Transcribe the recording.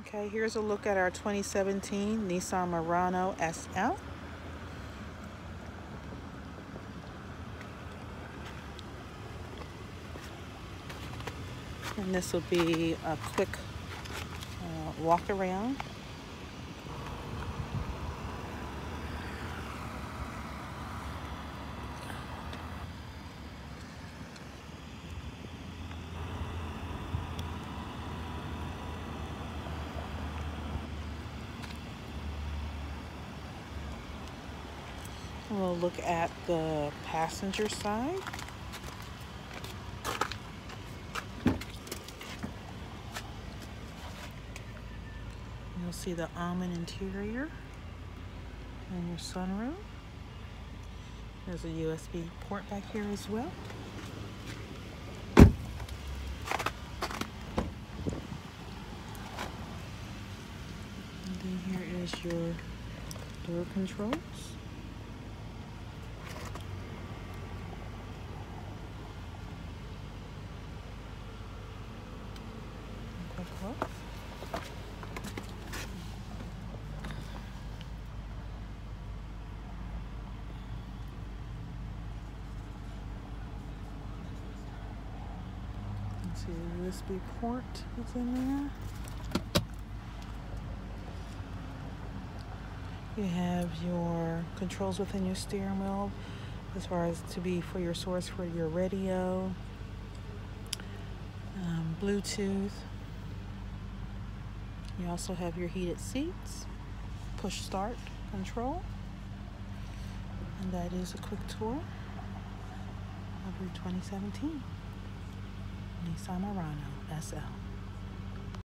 Okay, here's a look at our 2017 Nissan Murano SL. And this will be a quick uh, walk around. We'll look at the passenger side. You'll see the almond interior and your sunroof. There's a USB port back here as well. And then here is your door controls. Look. see the USB port is in there. You have your controls within your steering wheel as far as to be for your source for your radio, um, Bluetooth. You also have your heated seats, push start control. And that is a quick tour of your 2017 Nissan Murano SL.